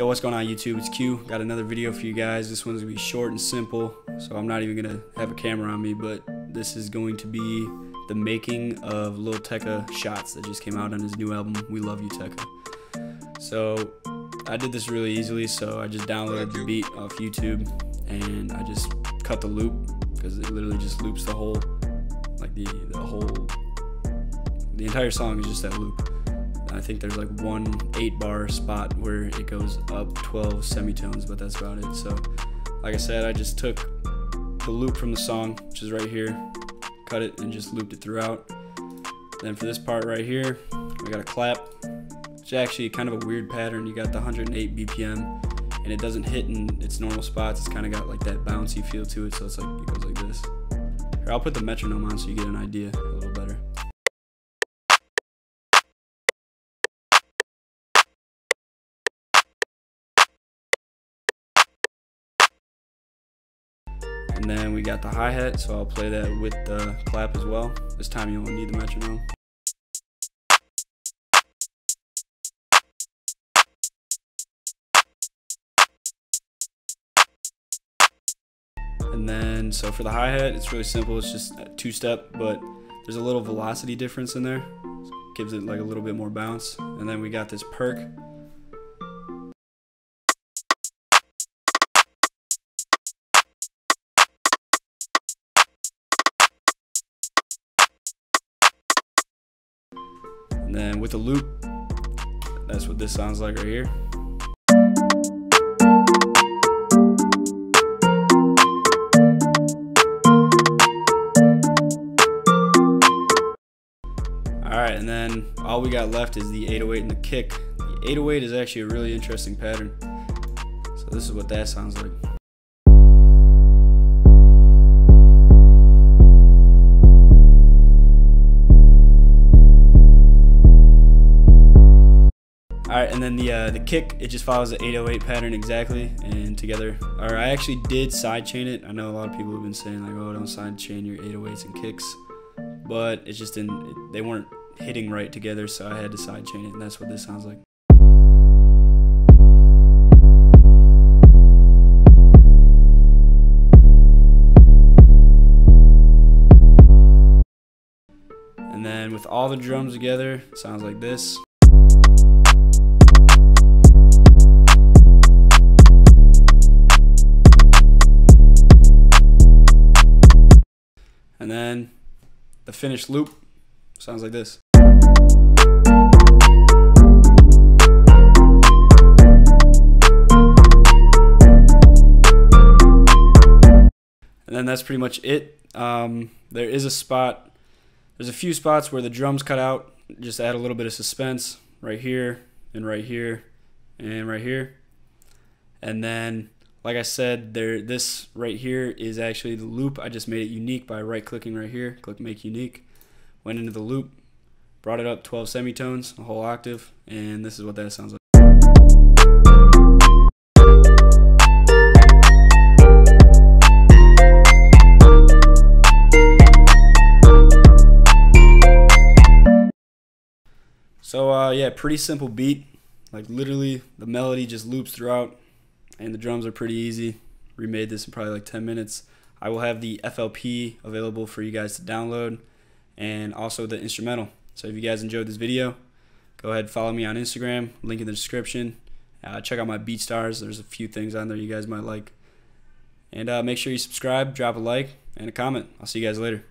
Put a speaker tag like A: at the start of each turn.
A: Yo, what's going on YouTube? It's Kyu. Got another video for you guys. This one's gonna be short and simple, so I'm not even gonna have a camera on me, but this is going to be the making of Lil Tecca Shots that just came out on his new album, We Love You Tecca. So I did this really easily, so I just downloaded the beat off YouTube and I just cut the loop because it literally just loops the whole, like the, the whole, the entire song is just that loop. I think there's like one eight bar spot where it goes up 12 semitones, but that's about it. So, like I said, I just took the loop from the song, which is right here, cut it and just looped it throughout. Then for this part right here, we got a clap. It's actually kind of a weird pattern. You got the 108 BPM and it doesn't hit in its normal spots. It's kind of got like that bouncy feel to it. So it's like, it goes like this. Here, I'll put the metronome on so you get an idea And then we got the hi-hat, so I'll play that with the clap as well. This time you won't need the metronome. And then, so for the hi-hat, it's really simple. It's just two-step, but there's a little velocity difference in there. Gives it like a little bit more bounce. And then we got this perc. And then with the loop, that's what this sounds like right here. Alright, and then all we got left is the 808 and the kick. The 808 is actually a really interesting pattern. So this is what that sounds like. All right, and then the uh, the kick it just follows the 808 pattern exactly, and together. Or I actually did sidechain it. I know a lot of people have been saying like, oh, don't sidechain your 808s and kicks, but it just didn't. It, they weren't hitting right together, so I had to sidechain it, and that's what this sounds like. And then with all the drums together, sounds like this. The finished loop sounds like this. And then that's pretty much it. Um, there is a spot, there's a few spots where the drums cut out, just add a little bit of suspense right here and right here and right here. And then like I said, there this right here is actually the loop. I just made it unique by right clicking right here, click make unique. Went into the loop, brought it up 12 semitones, a whole octave, and this is what that sounds like. So uh, yeah, pretty simple beat. Like literally, the melody just loops throughout and the drums are pretty easy. Remade this in probably like 10 minutes. I will have the FLP available for you guys to download and also the instrumental. So if you guys enjoyed this video, go ahead follow me on Instagram, link in the description. Uh, check out my BeatStars. There's a few things on there you guys might like. And uh, make sure you subscribe, drop a like, and a comment. I'll see you guys later.